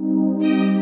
Música